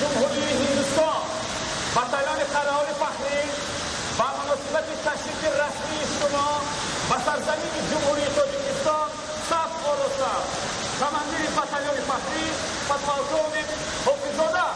جمهوری هندوستان بطلان قرار فخری با مناسبت تشریف رسمی شما به سرزمین جمهوری تاجیکستان صف آرو شد کماندیر فخری پهلوی پدمالکومک حفیظاده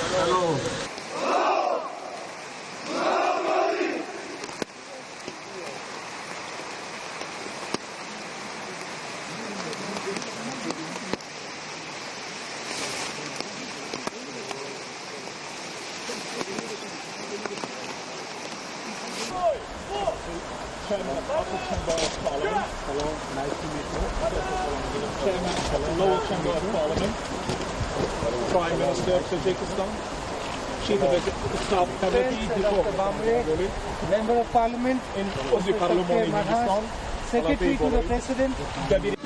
Hello. Chairman of Upper Chamber of Parliament. Hello, nice to meet you. Chairman of the Lower Chamber of Parliament. Prime Minister of Tajikistan. Chief of the Staff Committee. Member of Parliament, In Parliament, Secretary to the President,